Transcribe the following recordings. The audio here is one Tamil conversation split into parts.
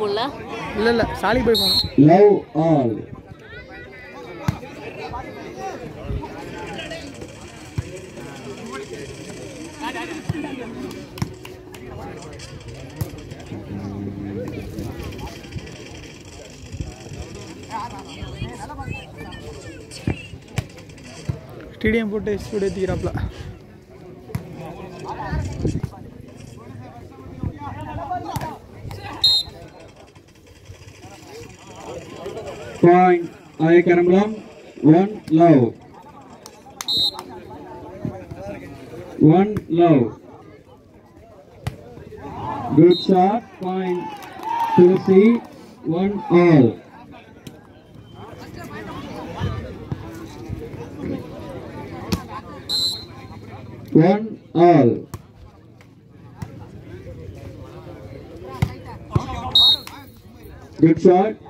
உள்ள. இல்லை இல்லை சாலி போய் போகணும். லவ் ஆல் ஸ்டேடியம் போட்டு ஸ்டூடியோ தீக்கிறாப்புல point Ayakaramlam, one low. One low. Good shot, point to C, one all. One all. Good shot.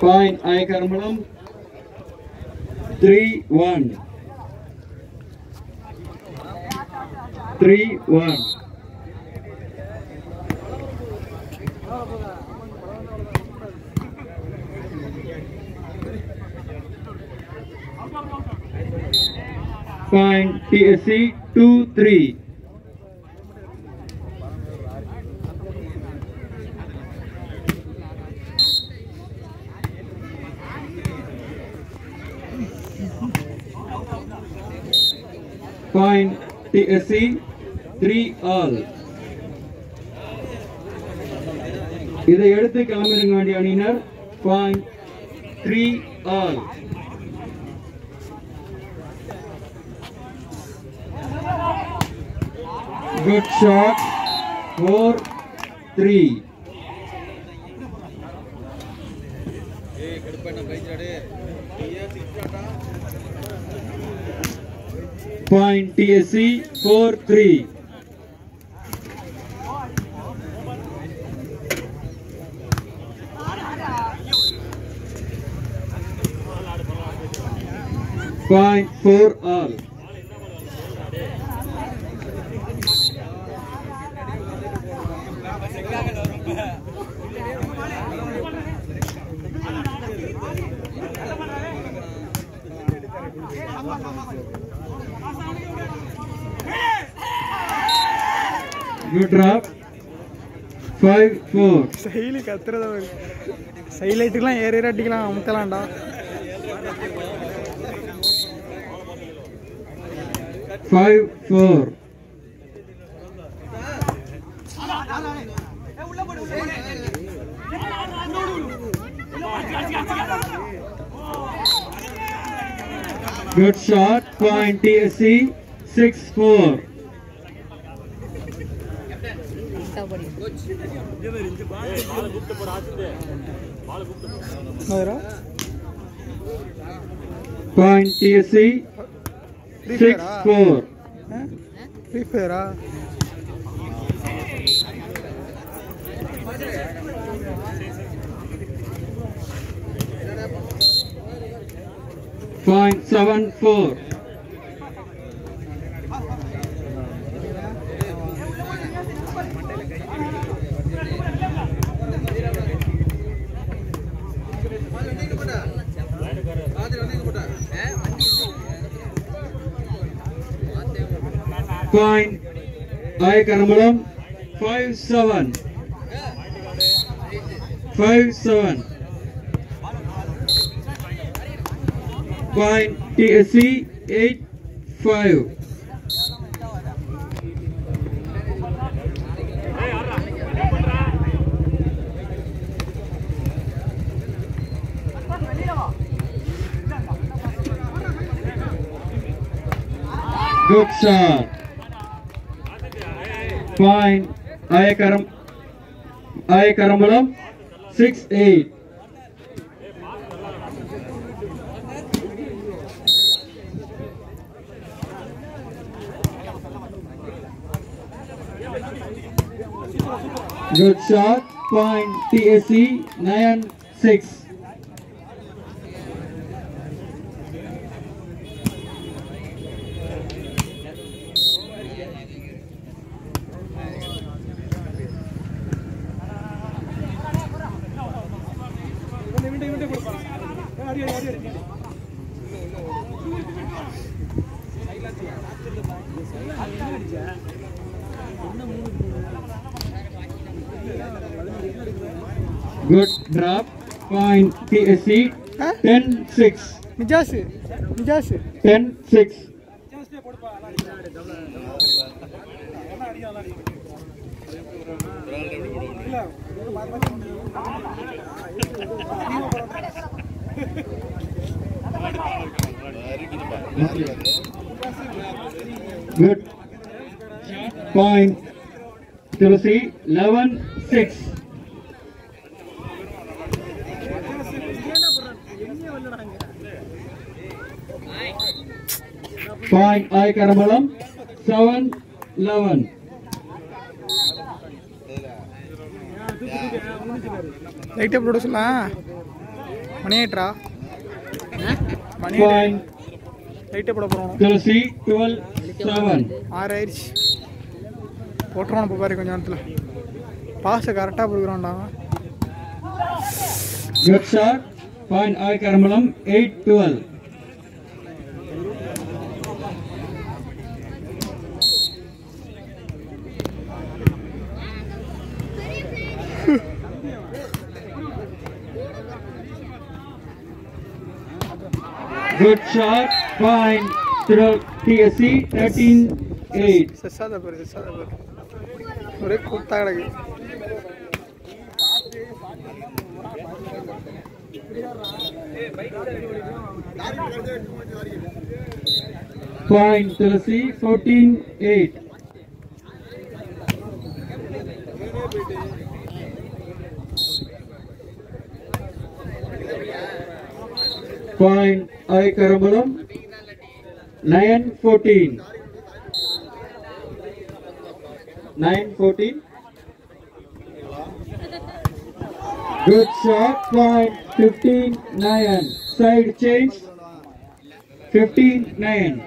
Point I Karmalam 3 1. 3 1. Point TSC 2 3. Point TSC 3 all. இதை எடுத்து கிளம்பிருங்க அணியினர். Point three all good shot four three point TSC 4-3. Point four all. Good drop. 5 4. சைலு கத்துறத சைலைட்டுக்கெலாம் ஏறி அடிக்கலாம் அமுத்தலாம்டா Five four. Good shot, point TSC 6 4. Point TSC 6 4. Free fair, Point seven four. Point I Karamalam five seven. Seven. point TSC 85. Good shot. Fine. Ayakaram Ayakarambalam 6 8. Good shot. Point TSC 9 6. drop point TSC huh? 10 6 Mijasi Mijasi 10 6 Good. Point. Tulsi, 11 6. I Karamalam, 7 11. லைட்டாக போட சொல்லலாம் மணி ஆயிட்டா மணி Point லைட்டாக போட போகிறோம் Tulsi, 12 7. ஆறு ஆயிடுச்சு போட்டுருவான் இப்போ பாரு கொஞ்சம் நேரத்தில். பாஸை கரெக்டாக கொடுக்குறான்டா Good shot. Point I Karamalam, 8 Good shot. Fine. Throw TSC 13 8. Fine. Tulsi 14 8. point I Karambalam 914 914 good shot point 15 9 side change 15 9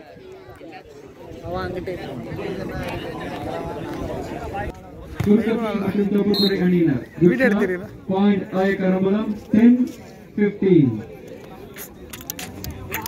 Point I Karambalam 10 15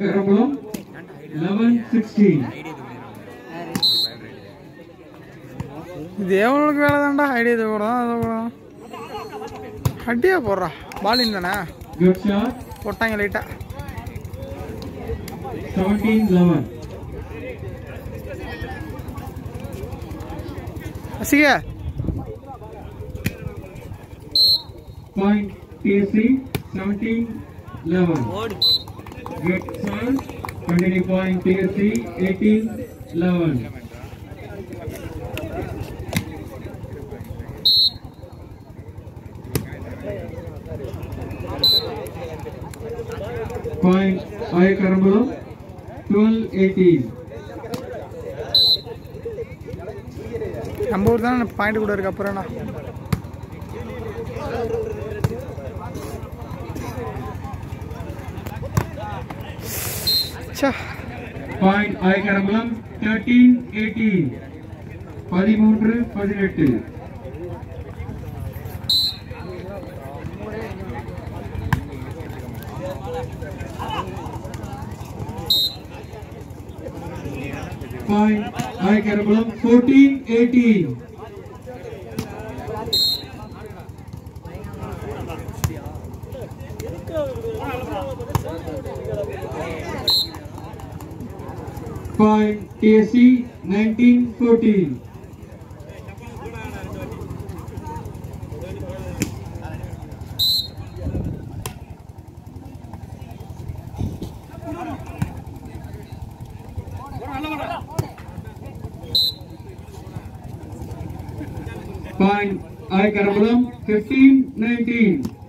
Karambalam 11 16. இது எவ்வளோக்கு வேலை தான்டா? ஐடியா தான் அது கூட அடியா போடுறா. பாலின் தானே? போட்டாங்க லைட்டாக 17 Point PSC 17 11. Good shot. Continue point PSC 18 11. Point I Karambalam 12 18. நம்ம ஊர் தானே பாயிண்ட் கூட இருக்கு அப்புறம் ச்சா பாயிண்ட் ஆயக்கரம்பலம் தேர்ட்டீன் எயிட்டீன் பதிமூன்று பதினெட்டு point Ayakkarambalam fourteen eighteen Thank you. Fine. I 1914 Point I Karamulam 1519.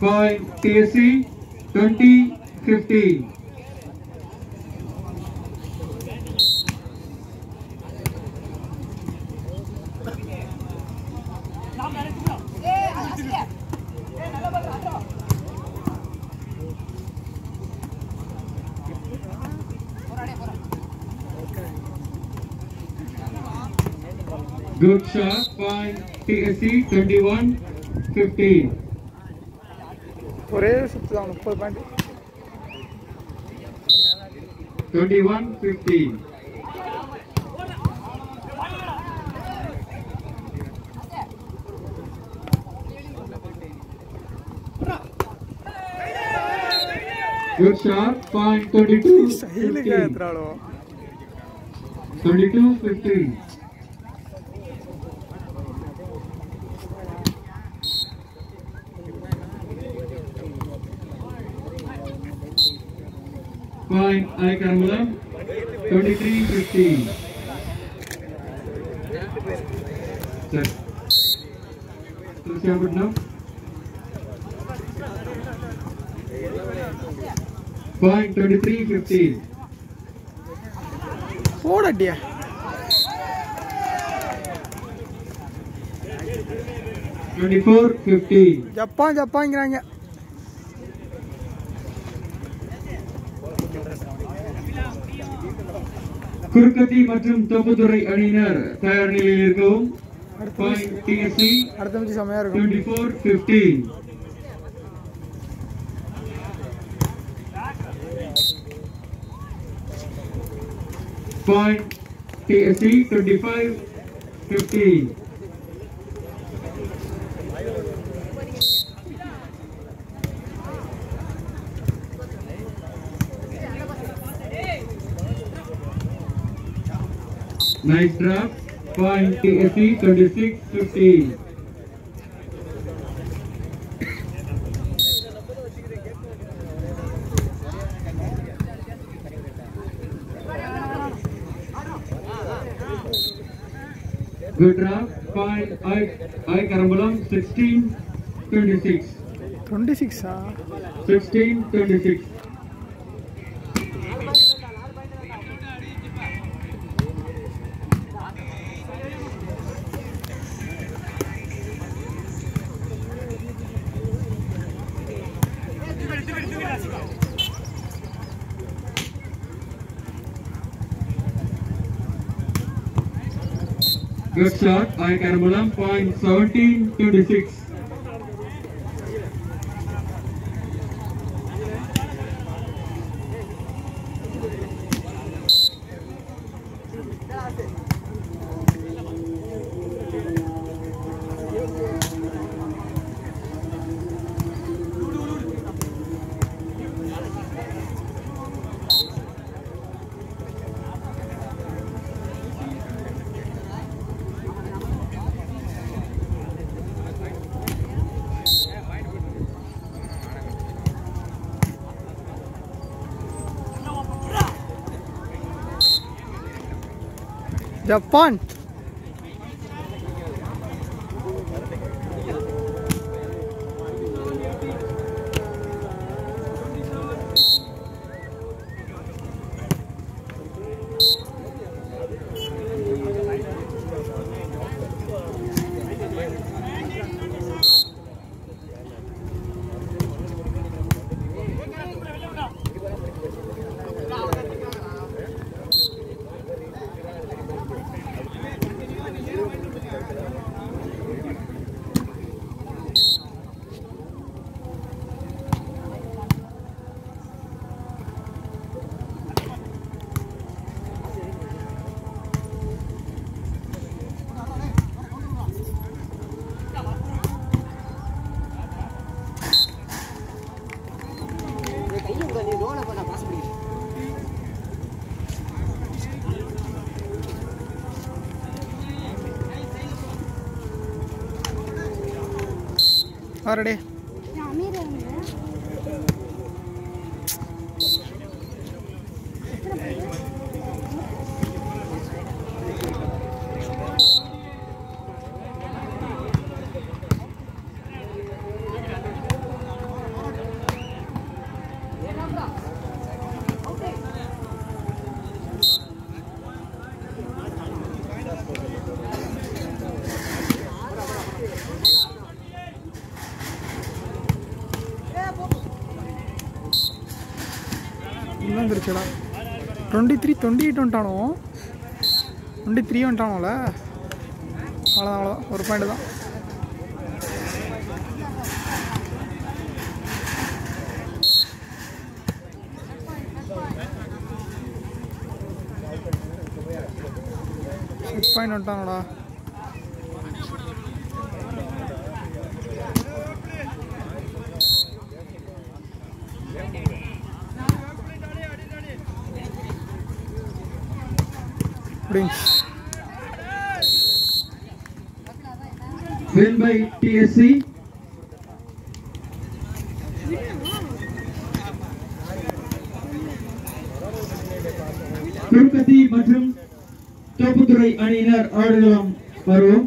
By TSC twenty fifty. Good shot by TSC 21 15. ஒரே சுத்து தான் முப்பது பாயிண்ட் 21 15. Good shot. Point 22 சைலுக்கு 15. எத்துறாளோ 22 15. I Karamulam 23 15. Sir. Please have it now. Point 23 15. போடட்டியா 24 15. Japan ஜப்பான்ங்கிறாங்க குறுக்கத்தி மற்றும் தொப்புத்துறை அணியினர் தயார் நிலையில் இருக்கவும் பாயிண்ட் டிஎஸ்சி அடுத்த மேட்ச் செம்மையா இருக்கும் twenty four fifteen point DSC twenty five fifteen Night drop, point AC 2615. Good drop, point I, I Karambalam 1626. 26 ah. 1626. Good shot. I Karambalam point 17 26. Have fun. பாருடே. வந்துருச்சுடா டுவெண்ட்டி த்ரீ டுவெண்ட்டி எயிட் வந்துட்டானோ டுவெண்ட்டி த்ரீ வந்துட்டானோல அவ்வளோதான் அவ்வளோதான் ஒரு பாயிண்ட் தான். சிக்ஸ் பாயிண்ட் வந்துட்டானோடா. முடிஞ்சு win by TSC. குருக்கத்தி மற்றும் தோப்புத்துறை அணியினர் ஆடுகளம் வருவோம்